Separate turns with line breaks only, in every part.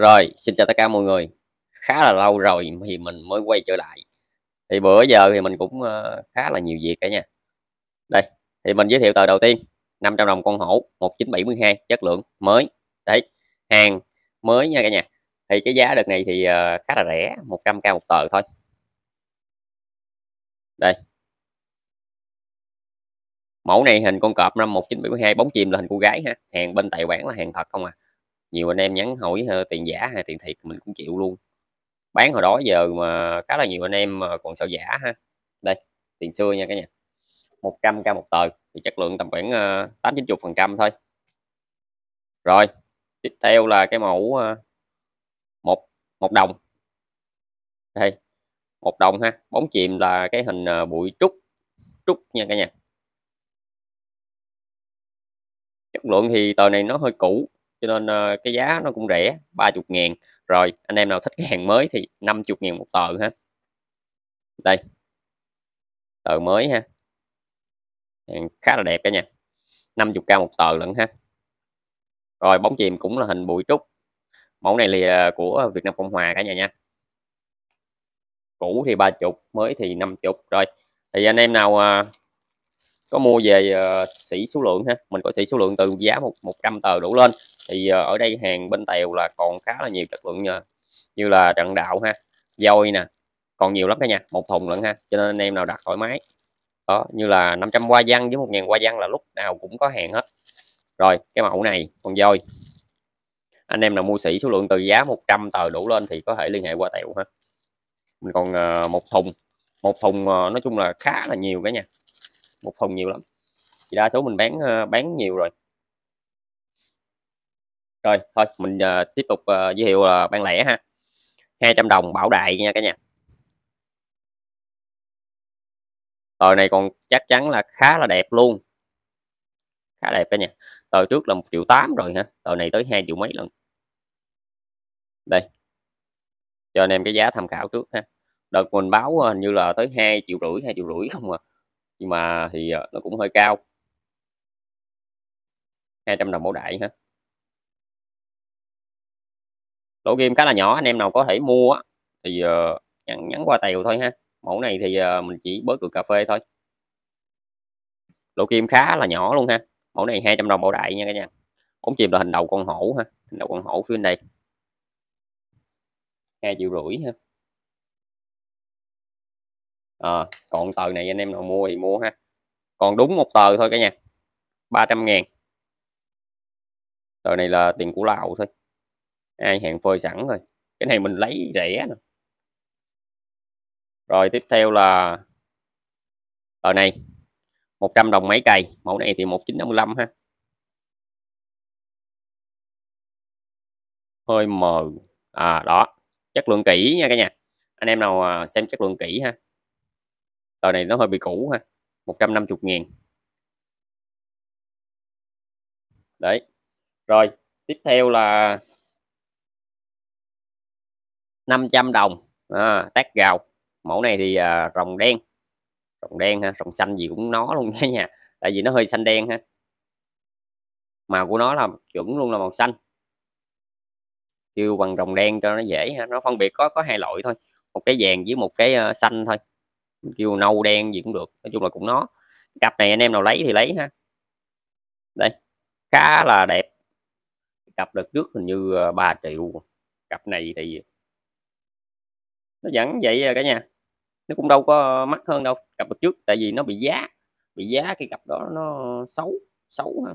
Rồi, xin chào tất cả mọi người. Khá là lâu rồi thì mình mới quay trở lại. Thì bữa giờ thì mình cũng ờ, khá là nhiều việc cả nha. Đây, thì mình giới thiệu tờ đầu tiên, 500 đồng con hổ 1972 chất lượng mới. Đấy, hàng mới nha cả nhà. Thì cái giá đợt này thì ờ, khá là rẻ, 100k một tờ thôi. Đây. Mẫu này hình con cọp năm 1972 bóng chìm là hình cô gái ha. Hàng bên Tài quản là hàng thật không à nhiều anh em nhắn hỏi ờ, tiền giả hay tiền thiệt mình cũng chịu luôn. Bán hồi đó giờ mà khá là nhiều anh em mà còn sợ giả ha. Đây, tiền xưa nha cả nhà. 100k một tờ, thì chất lượng tầm khoảng ờ, tám chín phần trăm thôi. Rồi, tiếp theo là cái mẫu ờ, một một đồng. Đây, một đồng ha. Bóng chìm là cái hình bụi trúc trúc nha cả nhà. Chất lượng thì tờ này nó hơi cũ cho nên uh, cái giá nó cũng rẻ 30 ngàn. Rồi anh em nào thích cái hàng mới thì 50 ngàn một tờ ha. Đây. Tờ mới ha. Hàng khá là đẹp cả nha 50k một tờ lận ha. Rồi bóng chìm cũng là hình bụi trúc. Mẫu này là của Việt Nam Cộng Hòa cả nhà nha. Cũ thì ba chục mới thì năm chục. Rồi thì anh em nào à, có mua về ờ, uh, sỉ số lượng ha. Mình có sỉ số lượng từ giá một 100 tờ đổ lên. Thì uh, ở đây hàng bên tèo là còn khá là nhiều chất lượng nha như là trận đạo ha dôi nè còn nhiều lắm cả nha một thùng lận ha cho nên anh em nào đặt thoải mái. Đó như là 500 hoa văn với 1.000 hoa văn là lúc nào cũng có hàng hết. Rồi cái mẫu này còn dôi anh em nào mua sỉ số lượng từ giá 100 tờ đổ lên thì có thể liên hệ qua tèo ha. Mình còn uh, một thùng một thùng uh, nói chung là khá là nhiều cả nha một thùng nhiều lắm. Thì đa số mình bán uh, bán nhiều rồi. Rồi thôi mình uh, tiếp tục uh, giới thiệu uh, bán lẻ ha. 200 đồng bảo đại nha cả nhà. Tờ này còn chắc chắn là khá là đẹp luôn. Khá đẹp cả nhà. Tờ trước là một triệu tám rồi ha tờ này tới hai triệu mấy lần. Đây. Cho anh em cái giá tham khảo trước ha. Đợt mình báo hình như là tới hai triệu rưỡi hai triệu rưỡi không à nhưng mà thì ờ, nó cũng hơi cao. 200 đồng mẫu đại ha lỗ kim khá là nhỏ anh em nào có thể mua thì ờ, nhắn, nhắn qua tèo thôi ha. Mẫu này thì ờ, mình chỉ bớt được cà phê thôi. Lỗ kim khá là nhỏ luôn ha. Mẫu này 200 đồng mẫu đại nha cả nhà. Ống chìm là hình đầu con hổ ha hình đầu con hổ phía bên đây. Hai triệu rưỡi ha à, còn tờ này anh em nào mua thì mua ha. Còn đúng một tờ thôi cả nhà 300 ngàn. Tờ này là tiền của Lào thôi ai hẹn phơi sẵn rồi cái này mình lấy rẻ nè. Rồi tiếp theo là tờ này 100 đồng mấy cây mẫu này thì 1955 ha. Hơi mờ à đó chất lượng kỹ nha cả nhà. Anh em nào à, xem chất lượng kỹ ha tờ này nó hơi bị cũ ha 150 ngàn. Đấy rồi tiếp theo là 500 đồng. À, tác gào mẫu này thì à, rồng đen. Rồng đen ha rồng xanh gì cũng nó luôn nha nha tại vì nó hơi xanh đen ha. Màu của nó là chuẩn luôn là màu xanh. Kêu bằng rồng đen cho nó dễ ha nó phân biệt có có hai loại thôi một cái vàng với một cái uh, xanh thôi kêu nâu đen gì cũng được nói chung là cũng nó. Cặp này anh em nào lấy thì lấy ha. Đây khá là đẹp. Cặp đợt trước hình như ờ, 3 triệu. Cặp này thì nó vẫn vậy à cả nhà. Nó cũng đâu có mắc hơn đâu cặp đợt trước tại vì nó bị giá bị giá cái cặp đó nó xấu xấu ha.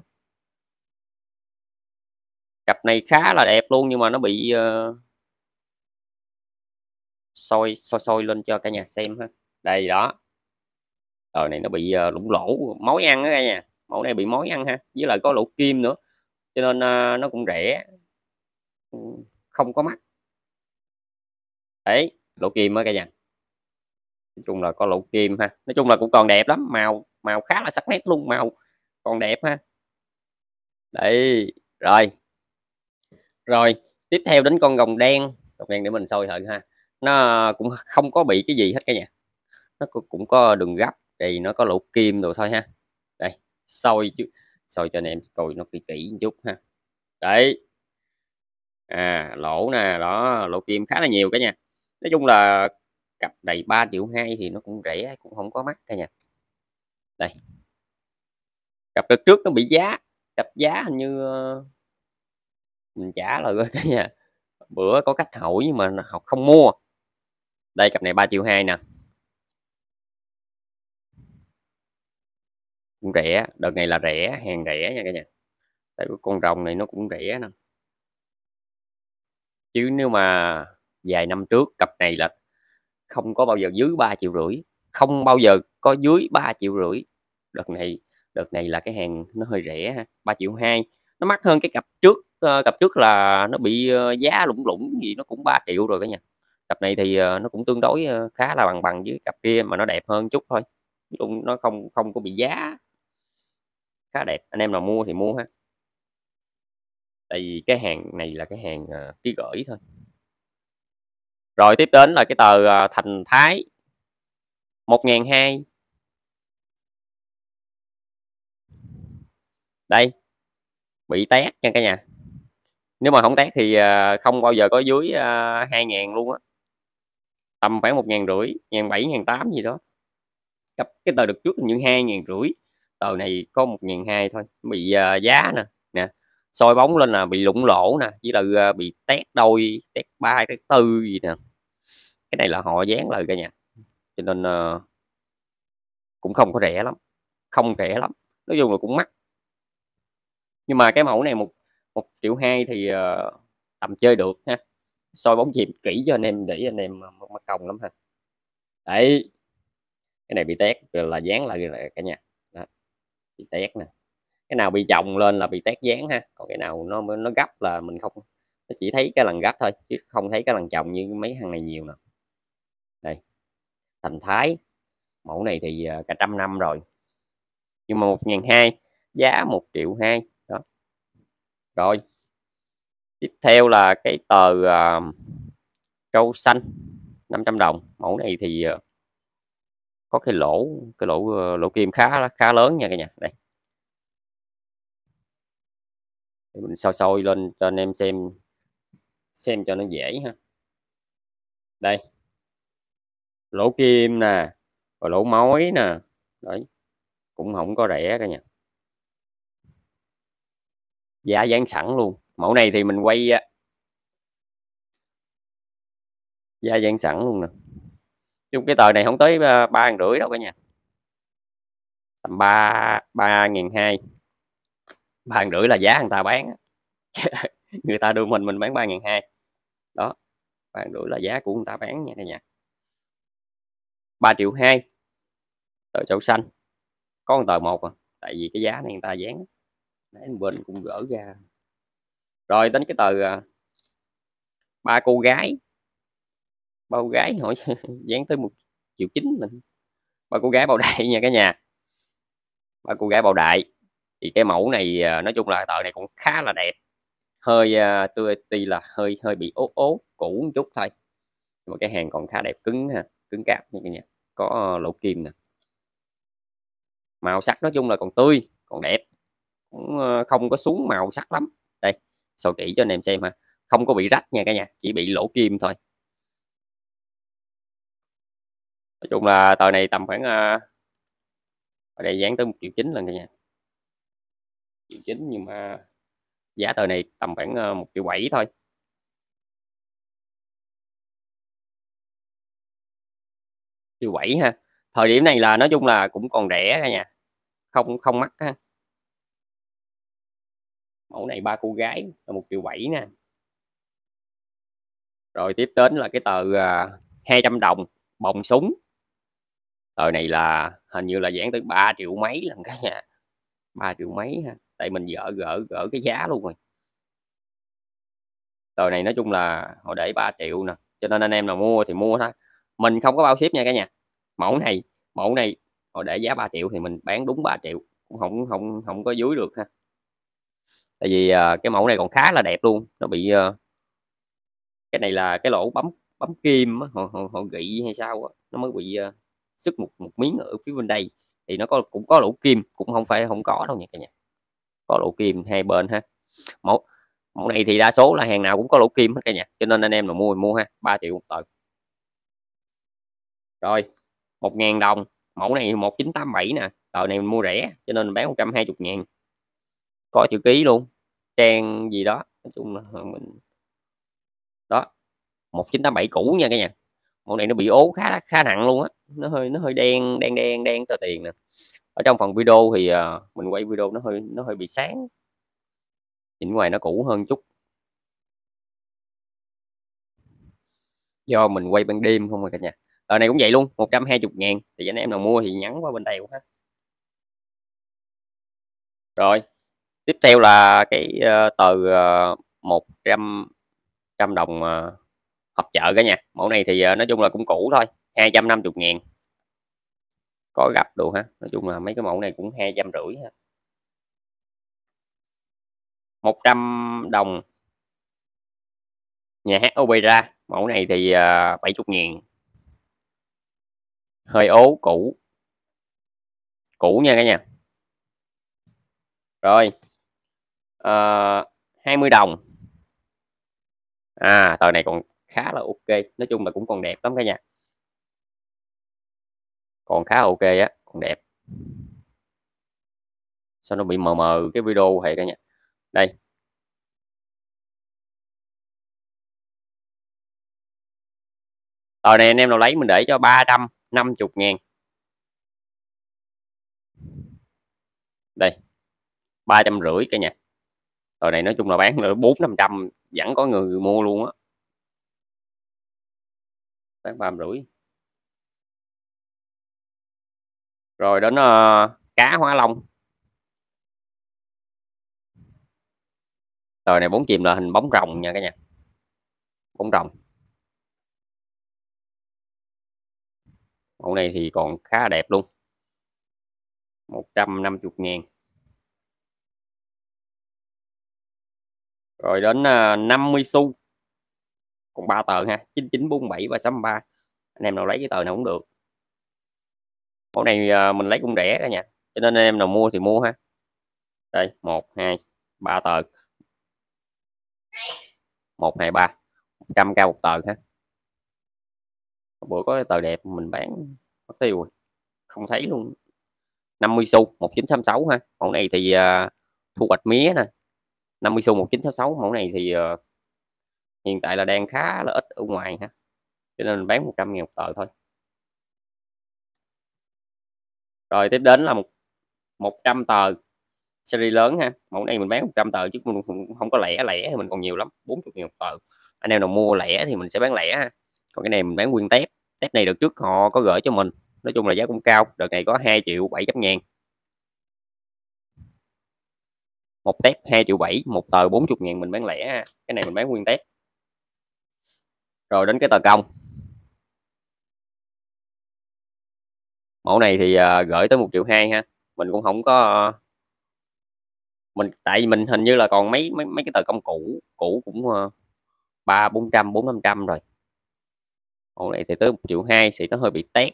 Cặp này khá là đẹp luôn nhưng mà nó bị ờ, uh, soi soi soi lên cho cả nhà xem ha đây đó. Tờ này nó bị ờ, uh, lủng lỗ mối ăn đó nha. Nhà mẫu này bị mối ăn ha với lại có lỗ kim nữa. Cho nên uh, nó cũng rẻ. Ừ, không có mắt đấy lỗ kim á cả nhà. Nói chung là có lỗ kim ha. Nói chung là cũng còn đẹp lắm. Màu màu khá là sắc nét luôn màu còn đẹp ha. Đấy rồi. Rồi tiếp theo đến con gồng đen. Gồng đen để mình sôi thử ha. Nó cũng không có bị cái gì hết cả nhà nó cũng có đường gấp, thì nó có lỗ kim rồi thôi ha. Đây, soi chứ soi cho anh em coi nó kỹ kỹ một chút ha. Đấy. À lỗ nè, đó, lỗ kim khá là nhiều cả nhà. Nói chung là cặp này 3 triệu hai thì nó cũng rẻ, cũng không có mắc cả nhà. Đây. Cặp đợt trước nó bị giá, cặp giá hình như ờ, mình trả lời cả nhà. Bữa có cách hỏi nhưng mà học không mua. Đây, cặp này 3 triệu hai nè. Cũng rẻ, đợt này là rẻ, hàng rẻ nha cả nhà. Tại con rồng này nó cũng rẻ nè. Chứ nếu mà vài năm trước, cặp này là không có bao giờ dưới 3 triệu rưỡi, không bao giờ có dưới 3 triệu rưỡi. Đợt này đợt này là cái hàng nó hơi rẻ ha 3 triệu hai. Nó mắc hơn cái cặp trước ờ, cặp trước là nó bị ờ, giá lủng lủng gì nó cũng 3 triệu rồi cả nhà. Cặp này thì ờ, nó cũng tương đối khá là bằng bằng với cặp kia mà nó đẹp hơn chút thôi. Cũng nó không không có bị giá khá đẹp. Anh em nào mua thì mua ha. Tại vì cái hàng này là cái hàng uh, ký gửi thôi. Rồi tiếp đến là cái tờ uh, thành thái. một ngàn hai. Đây. Bị tét nha cả nhà. Nếu mà không tét thì uh, không bao giờ có dưới hai uh, ngàn luôn á. Tầm khoảng một ngàn rưỡi ngàn bảy ngàn tám gì đó. Cặp cái tờ được trước những hai ngàn rưỡi tờ này có một ngàn hai thôi bị uh, giá nè nè soi bóng lên là bị lủng lỗ nè với là uh, ờ, bị tét đôi tét ba tét tư gì nè. Cái này là họ dán lời cả nhà. Cho nên uh, cũng không có rẻ lắm không rẻ lắm nói chung là cũng mắc. Nhưng mà cái mẫu này một một triệu hai thì uh, tầm chơi được ha. Soi bóng chìm kỹ cho anh em để anh em một công lắm ha. Đấy cái này bị tét là dán lại cả nhà bị tét nè. Cái nào bị chồng lên là bị tét dán ha. Còn cái nào nó nó gấp là mình không nó chỉ thấy cái lần gấp thôi chứ không thấy cái lần chồng như mấy thằng này nhiều nè. Đây. Thành thái mẫu này thì à, cả trăm năm rồi. Nhưng mà một ngàn hai giá một triệu hai đó. Rồi. Tiếp theo là cái tờ à, uh, trâu xanh 500 đồng. Mẫu này thì uh, có cái lỗ cái lỗ ờ, lỗ kim khá khá lớn nha cả nhà. Đây. Mình soi soi lên cho anh em xem xem cho nó dễ ha. Đây. Lỗ kim nè và lỗ mối nè. Đấy. Cũng không có rẻ cả nhà. Giá dán sẵn luôn. Mẫu này thì mình quay giá dán sẵn luôn nè chung cái tờ này không tới ờ, ba ngàn rưỡi đâu cả nhà. Tầm ba ba nghìn hai. Ba ngàn rưỡi là giá người ta bán người ta đưa mình mình bán ba ngàn hai. Đó ba ngàn rưỡi là giá của người ta bán nha cả nhà. Ba triệu hai, tờ châu xanh. Có một tờ một à. Tại vì cái giá này người ta dán để bên cũng gỡ ra. Rồi đến cái tờ ờ, ba cô gái bao cô gái hỏi dán tới một triệu chín mình. Ba cô gái bao đại nha cả nhà. Ba cô gái bao đại. Thì cái mẫu này à, nói chung là tờ này cũng khá là đẹp. Hơi à, tươi, tuy là hơi hơi bị ố ố, cũ một chút thôi. Nhưng mà cái hàng còn khá đẹp, cứng ha, cứng cáp nha cả nhà. Có à, lỗ kim nè. Màu sắc nói chung là còn tươi, còn đẹp. Cũng không có xuống màu sắc lắm. Đây, soi kỹ cho anh em xem ha. Không có bị rách nha cả nhà, chỉ bị lỗ kim thôi. Nói chung là tờ này tầm khoảng ở đây dán tới một triệu chín lần nha. Triệu chín nhưng mà giá tờ này tầm khoảng à, một triệu bảy thôi. Triệu bảy ha. Thời điểm này là nói chung là cũng còn rẻ cả nhà. Không không mắc ha. Mẫu này ba cô gái là một triệu bảy nè. Rồi tiếp đến là cái tờ à, 200 đồng bồng súng tờ này là hình như là giảm tới 3 triệu mấy lần cả nhà. 3 triệu mấy ha tại mình gỡ gỡ gỡ cái giá luôn rồi. Tờ này nói chung là họ để 3 triệu nè cho nên anh em nào mua thì mua thôi. Mình không có bao ship nha cả nhà. Mẫu này mẫu này họ để giá 3 triệu thì mình bán đúng 3 triệu cũng không không không có dưới được ha. Tại vì uh, cái mẫu này còn khá là đẹp luôn nó bị uh, cái này là cái lỗ bấm bấm kim á, họ, họ, họ gị hay sao á, nó mới bị uh, sức một một miếng ở phía bên đây, thì nó có, cũng có lỗ kim, cũng không phải, không có đâu nha cả nhà. Có lỗ kim hai bên ha. Mẫu mẫu này thì đa số là hàng nào cũng có lỗ kim hết cả nhà, cho nên anh em nào mua thì mua ha 3 triệu một tờ. Rồi 1.000 đồng, mẫu này 1987 nè, tờ này mình mua rẻ, cho nên mình bán 120 ngàn. Có chữ ký luôn, trang gì đó, nói chung là mình, đó 1987 cũ nha cả nhà mẫu này nó bị ố khá khá nặng luôn á. Nó hơi nó hơi đen đen đen đen tờ tiền nè. Ở trong phần video thì uh, mình quay video nó hơi nó hơi bị sáng. Nhìn ngoài nó cũ hơn chút. Do mình quay ban đêm không rồi cả nhà. Tờ này cũng vậy luôn 120 ngàn. Thì anh em nào mua thì nhắn qua bên đây ha rồi tiếp theo là cái uh, tờ ờ, uh, 100 trăm đồng uh, hộp chợ cả nhà. Mẫu này thì ờ, nói chung là cũng cũ thôi 250 ngàn. Có gặp đủ ha nói chung là mấy cái mẫu này cũng hai trăm rưỡi ha. 100 đồng. Nhà hát opera mẫu này thì ờ, 70 ngàn. Hơi ố cũ. Cũ nha cả nhà. Rồi ờ, à, 20 đồng. À tờ này còn khá là ok. Nói chung là cũng còn đẹp lắm cả nhà. Còn khá ok á, còn đẹp. Sao nó bị mờ mờ cái video hệ cả nhà? Đây. Tờ này anh em nào lấy mình để cho 350 ngàn. Đây, ba trăm rưỡi cả nhà. Tờ này nói chung là bán nữa bốn năm trăm vẫn có người mua luôn á tám ba rưỡi rồi đến uh, cá hóa long. Tờ này bốn chìm là hình bóng rồng nha cả nhà. Bóng rồng. Mẫu này thì còn khá đẹp luôn. 150 ngàn. Rồi đến ờ, uh, 50 xu còn ba tờ ha 9947 và 63 anh em nào lấy cái tờ nào cũng được. Mẫu này ờ, mình lấy cũng rẻ cả nha cho nên anh em nào mua thì mua ha. Đây một hai ba tờ. Một hai ba trăm cao một tờ ha. Bữa có tờ đẹp mình bán mất tiêu rồi không thấy luôn. 50 xu 1966 ha. Mẫu này thì uh, thu hoạch mía nè. 50 xu 1966 mẫu này thì uh, hiện tại là đang khá là ít ở ngoài ha, cho nên mình bán 100 ngàn một tờ thôi. Rồi tiếp đến là một 100 tờ series lớn ha. Mẫu này mình bán 100 tờ chứ mình không có lẻ lẻ thì mình còn nhiều lắm 40 nghìn một tờ. Anh em nào mua lẻ thì mình sẽ bán lẻ ha. Còn cái này mình bán nguyên tép tép này được trước họ có gửi cho mình, nói chung là giá cũng cao, đợt này có 2 triệu 700 ngàn. Một tép 2 triệu 7 một tờ 40 ngàn mình bán lẻ ha. cái này mình bán nguyên tép rồi đến cái tờ công. Mẫu này thì ờ, gửi tới một triệu hai ha. Mình cũng không có ờ, mình tại vì mình hình như là còn mấy mấy mấy cái tờ công cũ cũ cũng ờ, ba bốn trăm bốn năm trăm rồi. Mẫu này thì tới một triệu hai thì nó hơi bị tét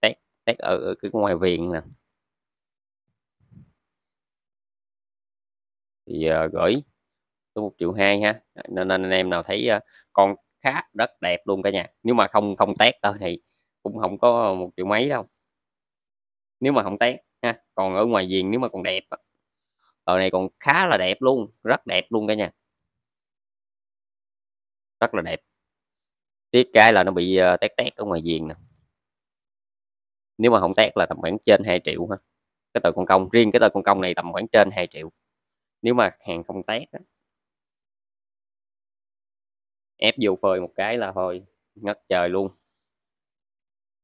tét tét ở, ở cái ngoài viền nè. Thì uh, gửi tới một triệu hai ha. Nên anh em nào thấy uh, con khá rất đẹp luôn cả nhà. Nếu mà không không tét thôi thì cũng không có một triệu mấy đâu. Nếu mà không tét ha còn ở ngoài viền nếu mà còn đẹp tờ này còn khá là đẹp luôn rất đẹp luôn cả nhà. Rất là đẹp. Tiếc cái là nó bị ờ, tét tét ở ngoài viền nè. Nếu mà không tét là tầm khoảng trên 2 triệu ha. Cái tờ con công riêng cái tờ con công này tầm khoảng trên 2 triệu. Nếu mà hàng không tét á, ép vô phơi một cái là thôi ngất trời luôn.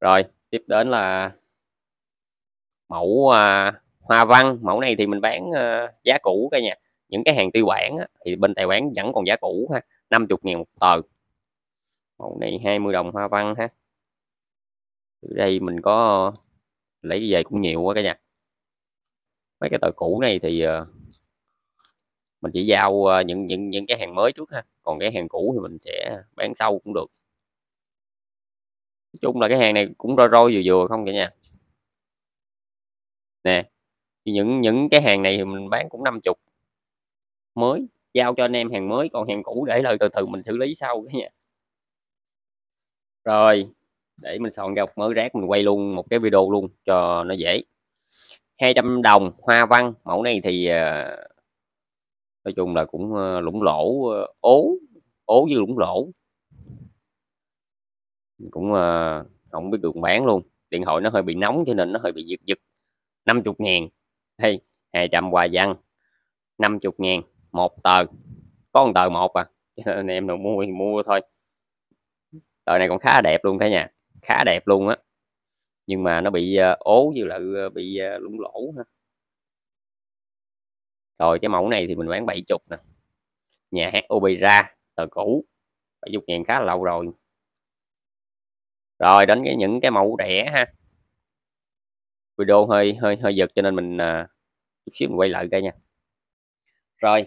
Rồi tiếp đến là mẫu à, hoa văn. Mẫu này thì mình bán à, giá cũ cả nhà những cái hàng tiêu bản á, thì bên tài bán vẫn còn giá cũ ha 50 ngàn một tờ. Mẫu này 20 đồng hoa văn ha. Từ đây mình có lấy về cũng nhiều quá cả nhà. Mấy cái tờ cũ này thì uh, mình chỉ giao ờ, những những những cái hàng mới trước ha còn cái hàng cũ thì mình sẽ bán sau cũng được. Nói chung là cái hàng này cũng roi roi vừa vừa không cả nhà. Nè những những cái hàng này thì mình bán cũng 50 mới giao cho anh em hàng mới còn hàng cũ để lời từ từ mình xử lý sau cả nha rồi để mình soạn ra một mớ rác mình quay luôn một cái video luôn cho nó dễ. 200 đồng hoa văn mẫu này thì uh, nói chung là cũng ờ, lũng lỗ ờ, ố ố như lũng lỗ. Cũng ờ, không biết được bán luôn. Điện thoại nó hơi bị nóng cho nên nó hơi bị giật giật. 50 ngàn. Hay 200 quà văn. 50 ngàn. Một tờ. Có một tờ một à. Nên em nào mua thì mua thôi. Tờ này còn khá đẹp luôn cả nhà. Khá đẹp luôn á. Nhưng mà nó bị ố như là bị lũng lủng lỗ ha rồi cái mẫu này thì mình bán 70 nè. Nhà hát opera tờ cũ 70 ngàn khá là lâu rồi. Rồi đến cái những cái mẫu rẻ ha. Video hơi hơi hơi giật cho nên mình à, chút xíu mình quay lại cái nha. Rồi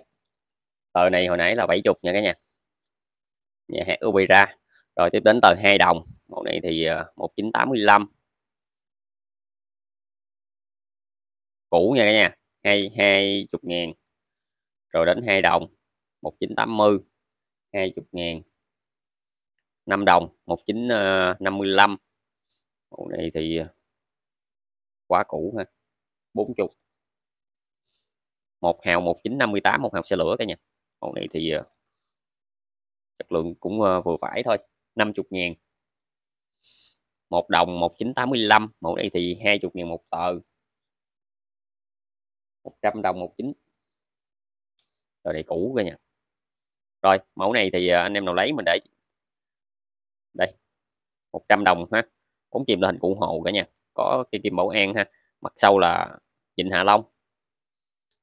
tờ này hồi nãy là 70 nha cả nhà. Nhà hát opera rồi tiếp đến tờ 2 đồng. Mẫu này thì à, 1985 cũ nha cả nhà hai hai chục ngàn. Rồi đến hai đồng, một chín tám mươi. Hai chục ngàn. Năm đồng, một chín ờ, năm mươi lăm. Mẫu này thì ờ, quá cũ ha, bốn chục. Một hào một chín năm mươi tám, một hào xe lửa cả nhà. Mẫu này thì ờ, chất lượng cũng vừa phải thôi 50 ngàn. Một đồng 1985 mẫu này thì 20 ngàn một tờ. 100 đồng một chín rồi này cũ cả nha. Rồi mẫu này thì à, anh em nào lấy mình để đây 100 đồng ha. Bốn chìm là hình cụ hồ cả nha. Có cây kim bảo an ha. Mặt sau là Vịnh Hạ Long.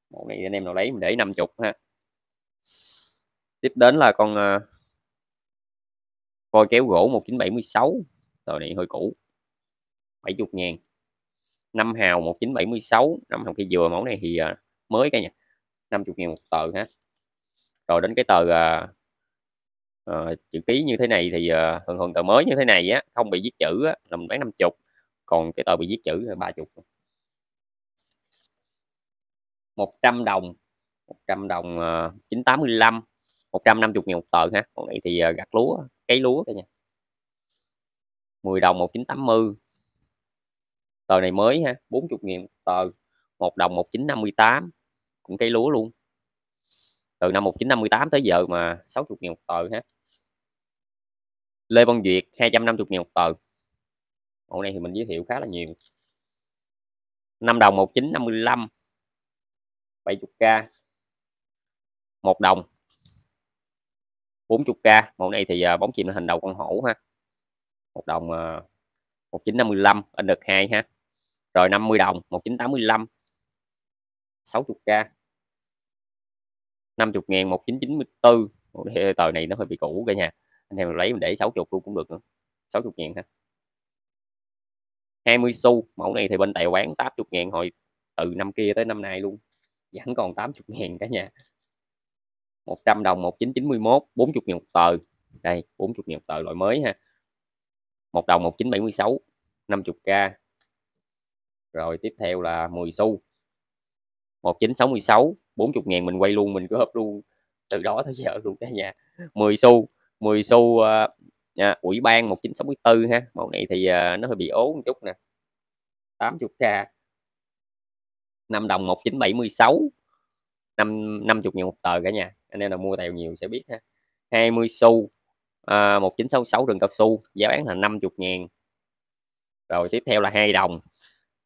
Mẫu này anh em nào lấy mình để 50 ha. Tiếp đến là con à, uh, coi kéo gỗ 1976 rồi này hơi cũ. 70 ngàn năm hào 1976 năm hào cây dừa mẫu này thì uh, mới cả nhà 50 ngàn một tờ ha. Rồi đến cái tờ uh, uh, chữ ký như thế này thì uh, thường thường tờ mới như thế này á không bị viết chữ á, là mình bán 50 còn cái tờ bị viết chữ là 30 100 đồng 100 đồng uh, 985 150 ngàn một tờ ha. Còn này thì uh, gặt lúa cấy lúa cả nhà. 10 đồng 1980 tờ này mới ha 40 ngàn tờ một đồng 1958 cũng cây lúa luôn. Từ năm 1958 tới giờ mà 60 ngàn một tờ ha. Lê Văn Duyệt 250 ngàn một tờ. Mẫu này thì mình giới thiệu khá là nhiều. 5 đồng 1955 70k 1 đồng 40k mẫu này thì à, bóng chìm hình đầu con hổ ha. 1 đồng 1955 à, N2 ha rồi 50 đồng 1985 60k 50 ngàn 1994 tờ này nó hơi bị cũ cả nhà. Anh em lấy mình để 60 luôn cũng được nữa. 60 ngàn ha 20 xu, mẫu này thì bên tài quán 80 ngàn hồi từ năm kia tới năm nay luôn. Vẫn còn 80 ngàn cả nhà. 100 đồng 1991 40 ngàn một tờ. Đây 40 ngàn một tờ loại mới ha. 1 đồng 1976 50k rồi tiếp theo là 10 xu. 1966 40 ngàn mình quay luôn mình cứ hợp luôn. Từ đó tới giờ luôn cả nhà. 10 xu 10 xu uh, à, ủy ban 1964 ha. Màu này thì uh, nó hơi bị ố một chút nè. 80k 5 đồng 1976 5 50 ngàn một tờ cả nhà. Anh em nào mua tèo nhiều sẽ biết ha. 20 xu ờ, à, 1966 rừng cao su. Giá bán là 50 ngàn. Rồi tiếp theo là hai đồng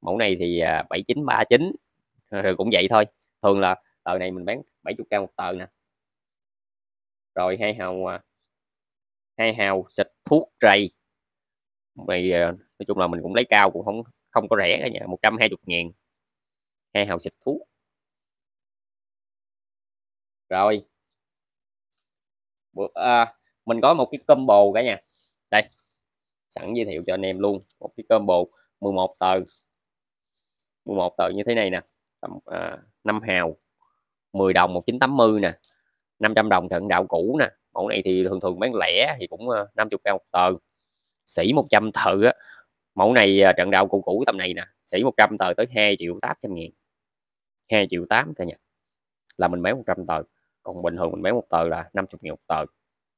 mẫu này thì à, 7939 rồi cũng vậy thôi. Thường là tờ này mình bán 70k một tờ nè. Rồi hai hào à, hai hào xịt thuốc rầy. Này à, nói chung là mình cũng lấy cao cũng không không có rẻ cả nhà 120 ngàn. Hai hào xịt thuốc. Rồi. À, mình có một cái combo cả nhà. Đây sẵn giới thiệu cho anh em luôn. Một cái combo 11 tờ. 11 tờ như thế này nè. Tầm à, 5 hào 10 đồng 1980 nè. 500 đồng trận đạo cũ nè. Mẫu này thì thường thường bán lẻ thì cũng à, 50 cao một tờ. Sĩ 100 thử á. Mẫu này à, trận đạo cũ cũ tầm này nè. Sĩ 100 tờ tới 2 triệu 800 ngàn. 2 triệu 8 thôi nhà là mình bán 100 tờ. Còn bình thường mình bán một tờ là 50 ngàn một tờ.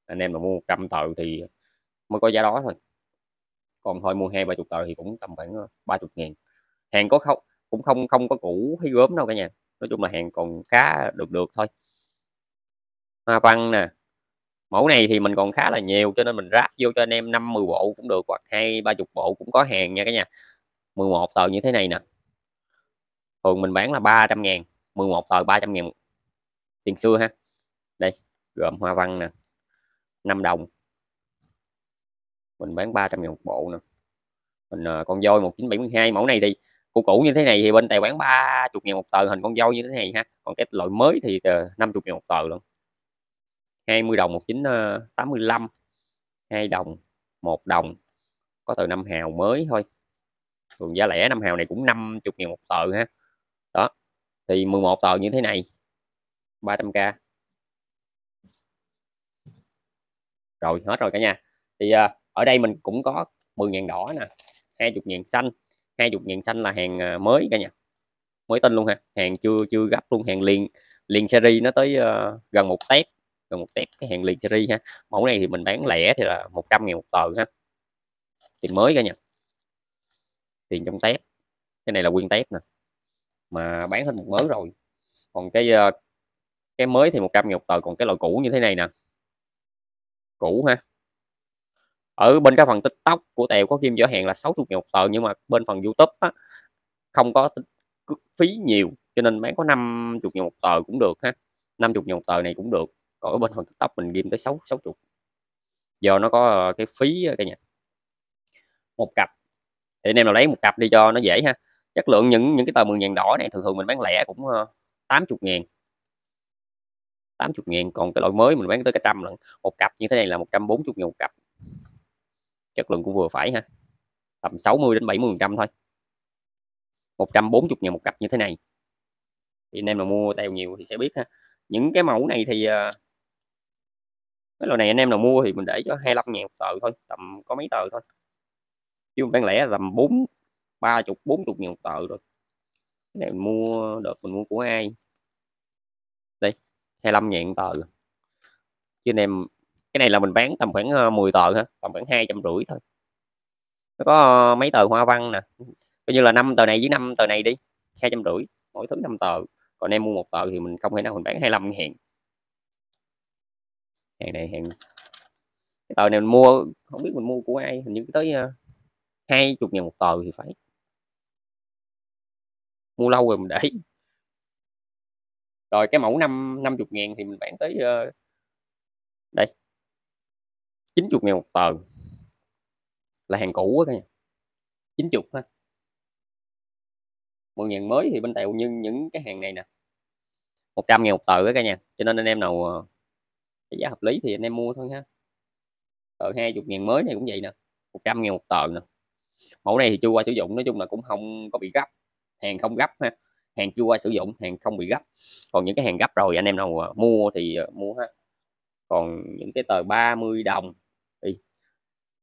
Anh em mà mua 100 tờ thì mới có giá đó thôi. Còn thôi mua hai ba chục tờ thì cũng tầm khoảng à, 30 ngàn. Hàng có không cũng không không có cũ hay gớm đâu cả nhà. Nói chung là hàng còn khá được được thôi. Hoa văn nè, mẫu này thì mình còn khá là nhiều cho nên mình ráp vô cho anh em năm 10 bộ cũng được hoặc hai, ba chục bộ cũng có hàng nha cả nhà. 11 tờ như thế này nè. Thường mình bán là 300 ngàn 11 tờ 300 ngàn tiền xưa ha. Đây, gồm hoa văn nè 5 đồng. Mình bán 300 ngàn một bộ nè. Mình à, con voi 1972 mẫu này thì cũ cũ như thế này thì bên tài bán 30 ngàn một tờ hình con dâu như thế này ha. Còn cái loại mới thì ờ, 50 ngàn một tờ luôn. 20 đồng 1985 2 ờ, đồng 1 đồng. Có từ năm hào mới thôi. Thường giá lẻ năm hào này cũng 50 ngàn một tờ ha. Đó, thì 11 tờ như thế này. 300k rồi, hết rồi cả nhà. Thì ờ, ở đây mình cũng có 10.000 đỏ nè 20.000 xanh. 20.000 xanh là hàng à, mới cả nhà. Mới tin luôn ha. Hàng chưa chưa gấp luôn hàng liền liền series nó tới uh, gần một tép gần một tép cái hàng liền series ha. Mẫu này thì mình bán lẻ thì là 100 ngàn một tờ ha. Tiền mới cả nhà. Tiền trong tép. Cái này là nguyên tép nè. Mà bán hết một mớ rồi. Còn cái uh, cái mới thì 100 ngàn một tờ. Còn cái loại cũ như thế này nè. Cũ ha ở bên cái phần tiktok của tèo có kim giỏ hẹn là 60 ngàn một tờ nhưng mà bên phần youtube á, không có phí nhiều cho nên bán có 50 ngàn một tờ cũng được ha. 50 ngàn một tờ này cũng được. Còn ở bên phần tiktok mình ghim tới 6 60 giờ nó có ờ, cái phí ờ, cả nhà một cặp. Thì anh em nào lấy một cặp đi cho nó dễ ha. Chất lượng những những cái tờ 10 ngàn đỏ này thường thường mình bán lẻ cũng ờ, 80 ngàn. 80 ngàn. Còn cái loại mới mình bán tới cả trăm lần. Một cặp như thế này là 140 ngàn một cặp chất lượng cũng vừa phải ha. Tầm 60 đến 70 trăm thôi. 140 ngàn một cặp như thế này. Thì anh em mà mua tèo nhiều thì sẽ biết ha. Những cái mẫu này thì à, cái loại này anh em nào mua thì mình để cho 25 ngàn một tờ thôi, tầm có mấy tờ thôi. Chứ bán lẻ, tầm 4 30 40 ngàn một tờ rồi. Cái này mình mua được mình mua của ai? Đây 25 ngàn tờ. Chứ anh em cái này là mình bán tầm khoảng ờ, 10 tờ ha tầm khoảng hai trăm rưỡi thôi. Nó có ờ, mấy tờ hoa văn nè. Coi như là năm tờ này với năm tờ này đi, hai trăm rưỡi, mỗi thứ năm tờ. Còn em mua một tờ thì mình không thể nào mình bán 25 ngàn hàng. Này hàng. Cái tờ này mình mua, không biết mình mua của ai, hình như tới ờ, hai chục ngàn một tờ thì phải. Mua lâu rồi mình để rồi cái mẫu năm năm chục ngàn thì mình bán tới đây. 90 ngàn một tờ. Là hàng cũ á cả nhà. 90 ha 10 ngàn mới thì bên tèo nhưng những cái hàng này nè. 100 ngàn một tờ á cả nhà. Cho nên anh em nào ờ, cái giá hợp lý thì anh em mua thôi ha. Tờ 20 ngàn mới này cũng vậy nè. 100 ngàn một tờ nè. Mẫu này thì chưa qua sử dụng, nói chung là cũng không có bị gấp. Hàng không gấp ha. Hàng chưa qua sử dụng, hàng không bị gấp. Còn những cái hàng gấp rồi, anh em nào ờ, mua thì ờ, mua ha còn những cái tờ 30 đồng đi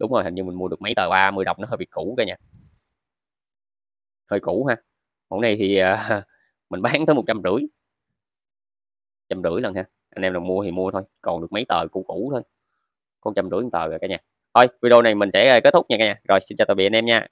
đúng rồi hình như mình mua được mấy tờ 30 đồng nó hơi bị cũ cả nha. Hơi cũ ha. Mẫu này thì uh, mình bán tới một trăm rưỡi. Trăm rưỡi lần ha. Anh em nào mua thì mua thôi còn được mấy tờ cũ cũ thôi. Con trăm rưỡi tờ rồi cả nhà. Thôi video này mình sẽ kết thúc nha cả nhà. Rồi xin chào tạm biệt anh em nha.